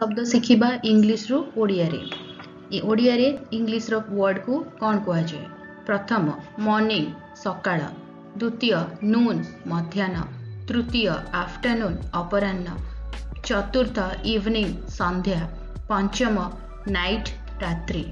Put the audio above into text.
ଶବ୍ଦ ଶିଖିବା ଇଂଲିଶରୁ ଓଡ଼ିଆରେ। ଓଡ଼ିଆରେ ଇଂଲିଶର ୱାର୍ଡକୁ କ'ଣ କୁହାଯାଏ? ପ୍ରଥମ ମର୍ଣ୍ଣିଂ ସକାଳ। ଦ୍ୱିତୀୟ ନୁନ୍ ମଧ୍ୟାହ୍ନ। ତୃତୀୟ ଆଫ୍ଟରନୁନ୍ ଅପରାହ୍ନ। ଚତୁର୍ଥ ଇଭିନିଂ ସନ୍ଧ୍ୟା। ପଞ୍ଚମ ନାଇଟ୍ ରାତ୍ରି।